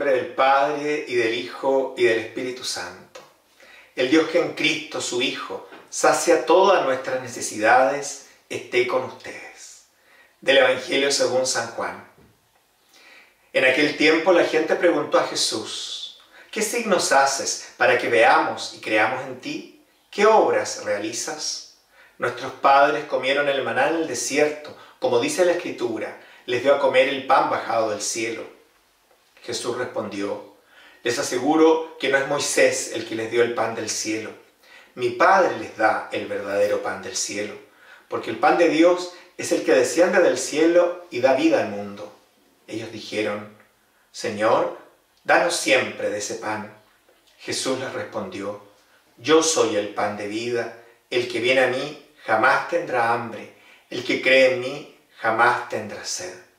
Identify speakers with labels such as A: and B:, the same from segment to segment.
A: Padre y del Hijo y del Espíritu Santo. El Dios que en Cristo, su Hijo, sacia todas nuestras necesidades, esté con ustedes. Del Evangelio según San Juan. En aquel tiempo la gente preguntó a Jesús, ¿qué signos haces para que veamos y creamos en ti? ¿Qué obras realizas? Nuestros padres comieron el maná en el desierto, como dice la Escritura, les dio a comer el pan bajado del cielo. Jesús respondió, les aseguro que no es Moisés el que les dio el pan del cielo. Mi Padre les da el verdadero pan del cielo, porque el pan de Dios es el que desciende del cielo y da vida al mundo. Ellos dijeron, Señor, danos siempre de ese pan. Jesús les respondió, Yo soy el pan de vida, el que viene a mí jamás tendrá hambre, el que cree en mí jamás tendrá sed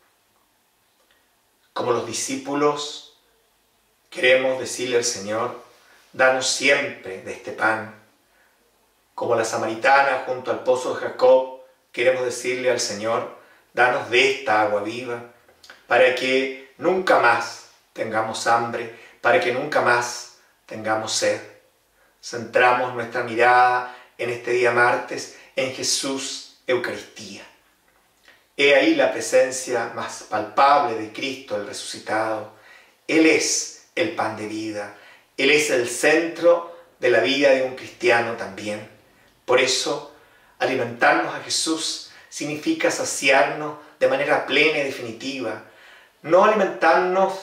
A: como los discípulos, queremos decirle al Señor, danos siempre de este pan. Como la samaritana junto al pozo de Jacob, queremos decirle al Señor, danos de esta agua viva, para que nunca más tengamos hambre, para que nunca más tengamos sed. Centramos nuestra mirada en este día martes en Jesús Eucaristía. He ahí la presencia más palpable de Cristo el resucitado. Él es el pan de vida. Él es el centro de la vida de un cristiano también. Por eso, alimentarnos a Jesús significa saciarnos de manera plena y definitiva. No alimentarnos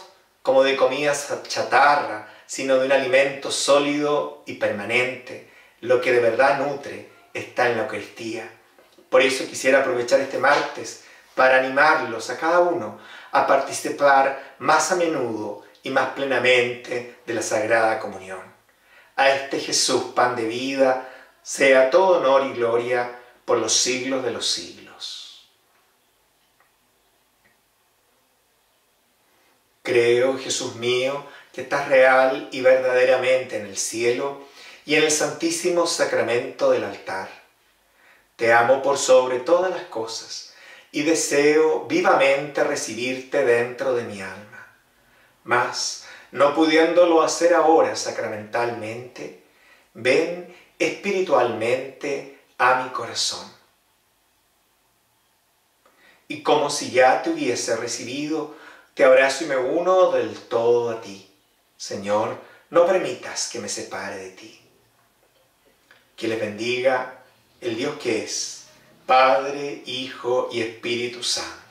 A: como de comidas chatarra, sino de un alimento sólido y permanente. Lo que de verdad nutre está en la Eucaristía. Por eso quisiera aprovechar este martes para animarlos a cada uno a participar más a menudo y más plenamente de la Sagrada Comunión. A este Jesús, pan de vida, sea todo honor y gloria por los siglos de los siglos. Creo, Jesús mío, que estás real y verdaderamente en el cielo y en el santísimo sacramento del altar. Te amo por sobre todas las cosas y deseo vivamente recibirte dentro de mi alma. Mas, no pudiéndolo hacer ahora sacramentalmente, ven espiritualmente a mi corazón. Y como si ya te hubiese recibido, te abrazo y me uno del todo a ti. Señor, no permitas que me separe de ti. Que le bendiga el Dios que es Padre, Hijo y Espíritu Santo.